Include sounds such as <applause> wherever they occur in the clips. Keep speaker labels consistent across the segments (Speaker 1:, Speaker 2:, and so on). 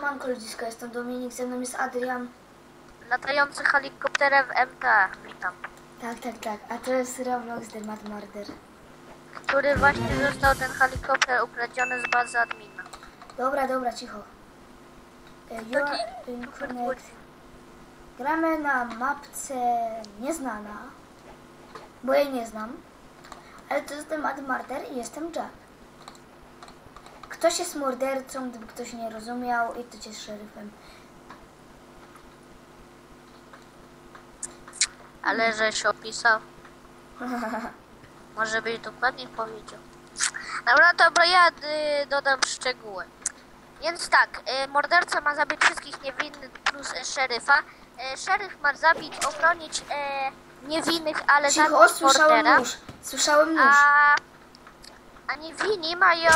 Speaker 1: Siemanko ludzisko, jestem Dominik, ze mną jest Adrian.
Speaker 2: Latający helikopterem MT, witam.
Speaker 1: Tak, tak, tak, a to jest Roblox The Mad Murder.
Speaker 2: Który właśnie został ten helikopter ukradziony z bazy admina.
Speaker 1: Dobra, dobra, cicho. E, You are in connect. Gramy na mapce nieznana, bo jej nie znam, ale to jest The Mad Murder i jestem Jack. Ktoś jest mordercą, gdyby ktoś nie rozumiał i ktoś jest szeryfem.
Speaker 2: Ale że się opisał. <laughs> Może byś dokładnie powiedział. Dobra, dobra, ja y, dodam szczegóły. Więc tak, y, morderca ma zabić wszystkich niewinnych plus y, szeryfa. Y, szeryf ma zabić, ochronić y, niewinnych, ale
Speaker 1: Cicho,
Speaker 2: zabić
Speaker 1: słyszałem
Speaker 2: mordera.
Speaker 1: nóż, słyszałem nóż.
Speaker 2: A, a niewinni mają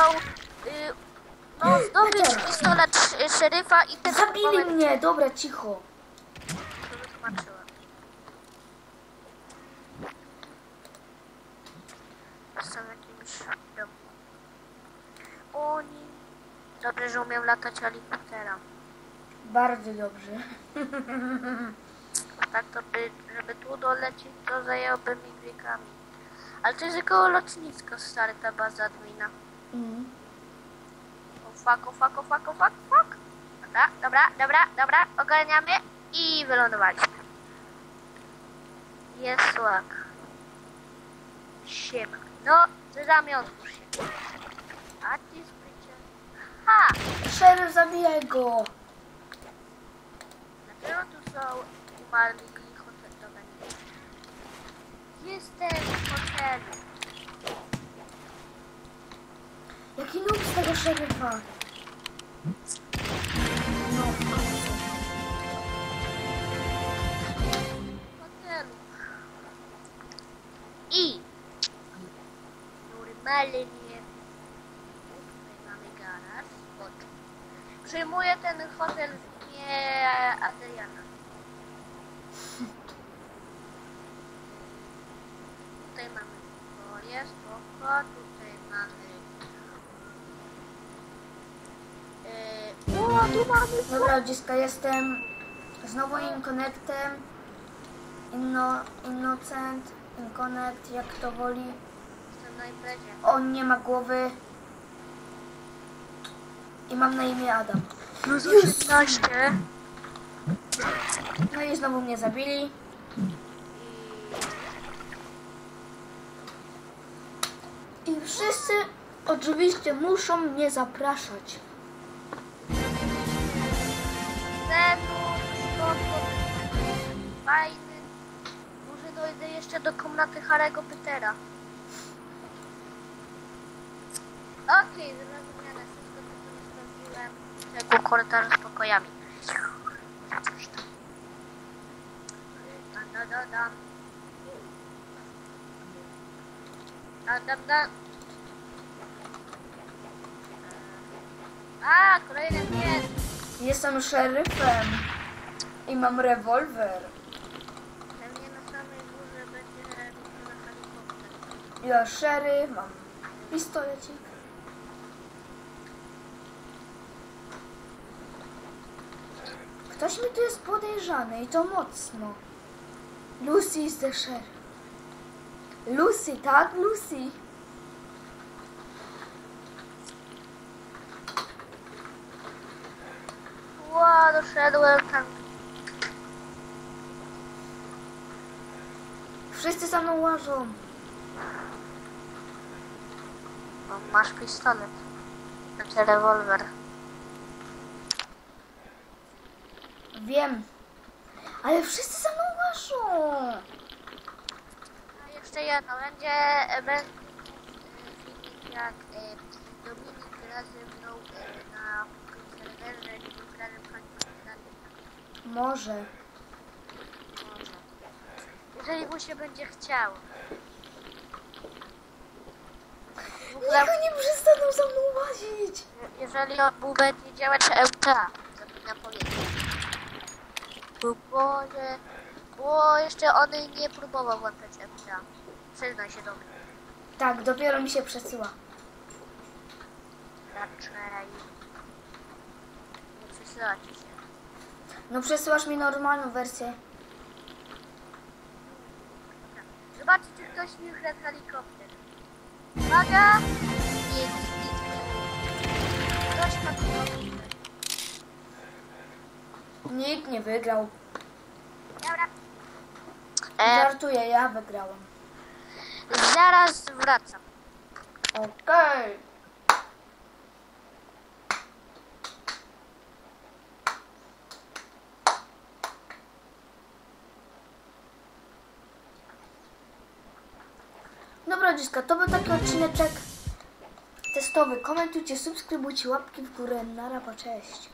Speaker 2: no, zdobyć pistolet sz- szeryfa i ten
Speaker 1: Zabili mnie, dobra, cicho.
Speaker 2: To wytłumaczyłem. Jestem w jakimś domu. Oni... Dobrze, że umiem latać helikoptera.
Speaker 1: Bardzo dobrze.
Speaker 2: A <laughs> tak to by, żeby tu dolecieć, to zajęłoby mi wiekami. Ale to jest jako lotnisko stare, ta baza admina.
Speaker 1: Mm.
Speaker 2: Fuck, fuck, fuck, fuck, fuck. Dobra, dobra, dobra, dobra, ogarniamy i wylądowaliśmy. Jest łak. Siema. No, zamiotkusz się. A ty sprycie. Ha!
Speaker 1: Szeryf, zabijaj go.
Speaker 2: Dlaczego tu są umarli hotelowe? Jestem w hotelu.
Speaker 1: Jaki nóg z tego szeryfa? No.
Speaker 2: I normalnie tutaj mamy garaż. Od. Przyjmuję ten hotel w imię Adriana. <laughs> Tutaj mamy pokoje, spoko, tutaj mamy Yy, o, tu mamy
Speaker 1: Dobra, ludziska, jestem znowu Inconnectem. Inno, innocent, Inconnect, jak to woli.
Speaker 2: Jestem na imprezie.
Speaker 1: On nie ma głowy. I mam na imię Adam. Już.
Speaker 2: 18.
Speaker 1: No i znowu mnie zabili. I wszyscy oczywiście muszą mnie zapraszać.
Speaker 2: Zenu, spoko, fajny. Może dojdę jeszcze do komnaty Harry'ego Petera. Okej, zrozumiane. Wszystko to, co sprawdziłem. Tego korytarza z pokojami. Da, da, da. Da, da, da. A, kolejny pies.
Speaker 1: Jestem szeryfem. I mam rewolwer.
Speaker 2: Pewnie na samej górze będzie na.
Speaker 1: Ja szeryf, mam pistolecik. Ktoś mi tu jest podejrzany i to mocno. Lucy is the sheriff. Lucy, tak? Lucy.
Speaker 2: Ła, doszedłem tam.
Speaker 1: Wszyscy za mną łażą.
Speaker 2: No, masz pistolet. Znaczy rewolwer.
Speaker 1: Wiem. Ale wszyscy za mną łażą.
Speaker 2: A jeszcze jedno, będzie, będzie filmik jak e, Dominik gra ze mną e, na
Speaker 1: Może.
Speaker 2: Może. Jeżeli mu się będzie ogóle,
Speaker 1: Niech oni przestaną za mną łazić.
Speaker 2: jeżeli on mu będzie działać MK, zapomina powiedzieć. Bo, nie- bo jeszcze on nie próbował włączać MK. Przyznaj się do mnie.
Speaker 1: Tak, dopiero mi się przesyła.
Speaker 2: Raczej. Nie się?
Speaker 1: No przesyłasz mi normalną wersję.
Speaker 2: Zobaczcie, czy ktoś mi ukradł helikopter. Uwaga! Nic, nic nie Ktoś ma helikopter.
Speaker 1: Nikt nie wygrał.
Speaker 2: Dobra. E,
Speaker 1: Żartuję, ja wygrałem.
Speaker 2: zaraz wracam.
Speaker 1: Okej. Dobra to był taki odcineczek testowy. Komentujcie, subskrybujcie, łapki w górę. Na rapa, cześć.